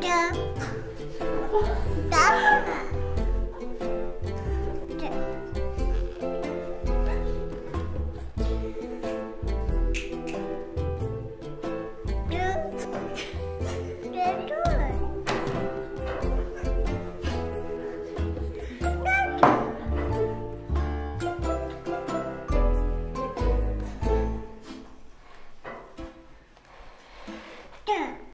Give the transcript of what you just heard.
Trơ Tấm à Yeah.